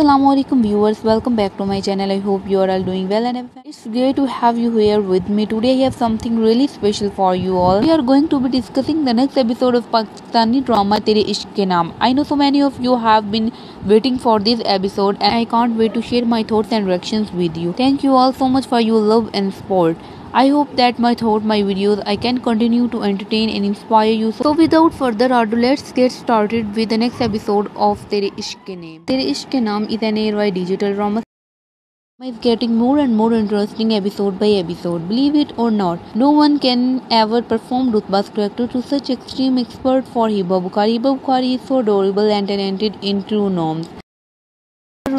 Assalamualaikum viewers welcome back to my channel. I hope you are all doing well and it's great to have you here with me. Today I have something really special for you all. We are going to be discussing the next episode of Pakistani drama Tere Ishq Ke Naam. I know so many of you have been waiting for this episode and I can't wait to share my thoughts and reactions with you. Thank you all so much for your love and support I hope that my thought my videos I can continue to entertain and inspire you. So without further ado let's get started with the next episode of Tere Ishq Ke Naam. Tere Ishq Ke Naam is an ARY digital drama is getting more and more interesting episode by episode. Believe it or not, no one can ever perform Rutba's character to such extreme expert for Hiba Bukhari. Hiba Bukhari is so adorable and talented in true norms.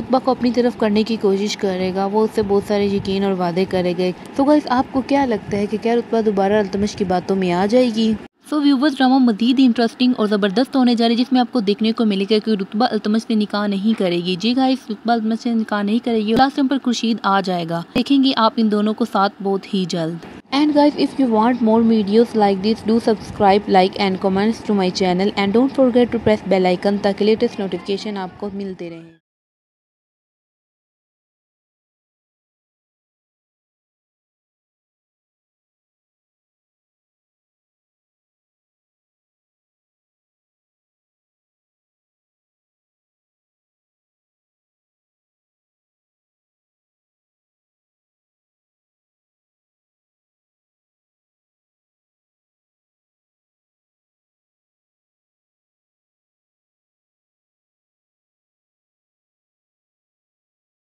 रुतबा को अपनी तरफ़ करने की कोशिश करेगा वो उससे बहुत सारे यकीन और वादे करेगा। तो गाइस आपको क्या लगता है कि क्या रुतबा दोबारा अल्तमश की बातों में आ जाएगी? सो व्यूवर्स ड्रामा मजीद इंटरेस्टिंग और ज़बरदस्त होने जा रही है जिसमें आपको देखने को मिलेगा कि रुतबा अल्तमश से निकाह नहीं करेगी। जी गाइस रुतबा अल्तमश से निकाह नहीं करेगी लास्ट टाइम पर खुर्शीद आ जाएगा। देखेंगे आप इन दोनों को साथ बहुत ही जल्द। And guys, if you want more videos like this, do subscribe, like and comments to my channel. And don't forget to press bell icon ताकि latest notification आपको मिलते रहें।